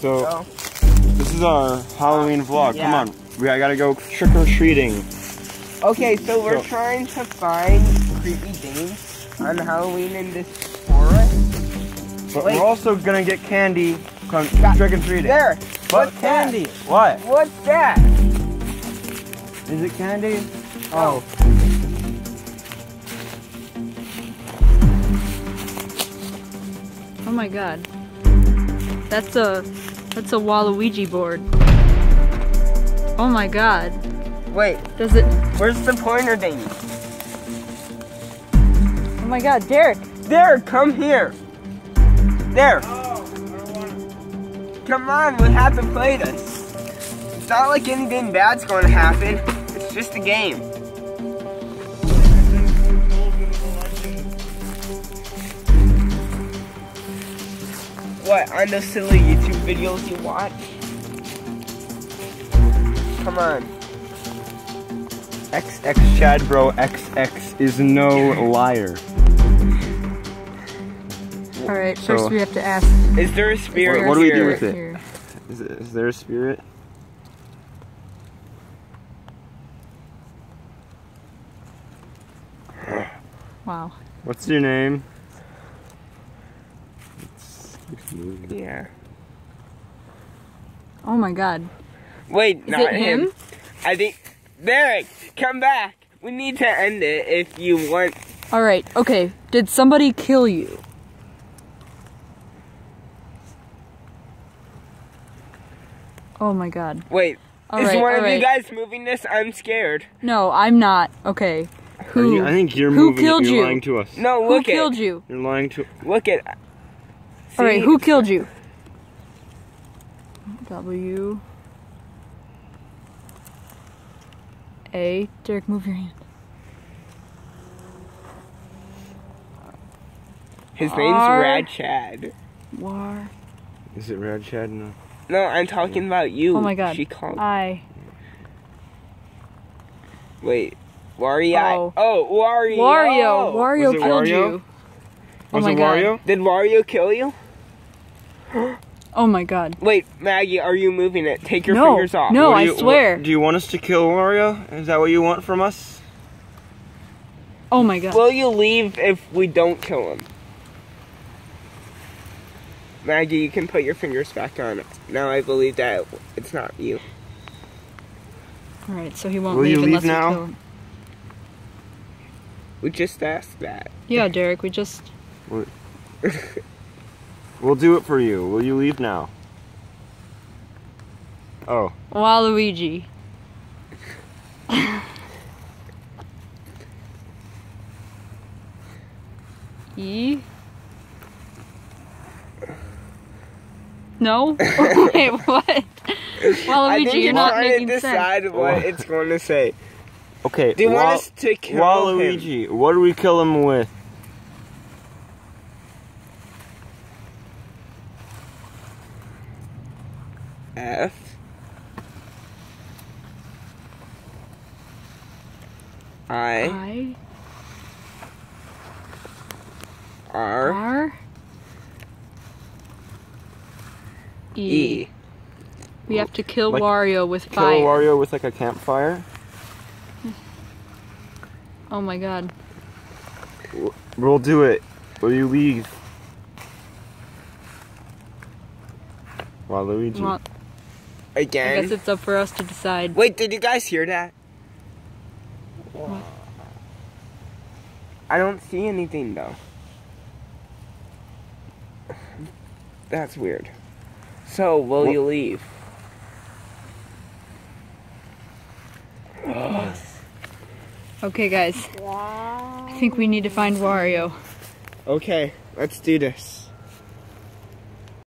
So So, this is our Halloween vlog. Yeah. Come on, we I gotta go trick or treating. okay, so we're So- trying to find creepy things on Halloween in this forest. But Wait. we're also gonna get candy from Got- trick or treating. There! What what's candy? What? What's that? Is it candy? Oh. Oh my god. That's a that's a Walouija board. Oh my god. Wait, Does it where's the pointer thing? Oh my god, Derek. Derek, come here. There. Come on, we have to play this. It's not like anything bad's going to happen. It's just a game. What, on those silly YouTube videos you watch? Come on. XX Chad Bro XX is no liar. Alright, first So- we have to ask Is there a spirit What do we do with it? here. Is, it, is there a spirit? Wow. What's your name? It's, it's. Yeah. Oh my god. Wait, Is not it him? I think Derek, come back. We need to end it if you want. Alright, okay. Did somebody kill you? Oh my god. Wait, is Alright, one of you guys moving this? I'm scared. No, I'm not. Okay. Who? you- I think you're who moving. killed you're you? lying to us. No, who look killed you? You're lying to. look at. Alright, who killed you? W. A. Derek, move your hand. His name's R- Rad Chad. War. Is it Red Chad? No. No, I'm talking about you. Oh my god. She called. I. Wait, Wario. Oh. Oh, Wario. Wario. Oh. Wario Was it killed Wario? you. Oh Was my it God. Wario? Did Wario kill you? Oh my god. Wait, Maggie, are you moving it? Take your No, fingers off. no. What do I you- what- swear. do you want us to kill Wario? Is that what you want from us? Oh my god. Will you leave if we don't kill him? Maggie, you can put your fingers back on. Now I believe that it's not you. Alright, so he won't Will leave you unless leave we kill him. We just asked that. Yeah, Derek, we just. We'll do it for you. Will you leave now? Oh, Waluigi. E? No? Wait, what? Waluigi, you're you're not trying to making sense. decide what What? it's going to say. okay. Do you Wa- want us to kill him? Waluigi, what do we kill him with? F. I I R R E. E. We have to kill Like, Wario with Kill fire. Wario with like a campfire? Oh my god. We'll do it. Will you leave? Waluigi. Well, I guess it's up for us to decide. Wait, did you guys hear that? What? I don't see anything though. That's weird. So, will What- you leave? Okay, guys. I think we need to find Wario. Okay, let's do this.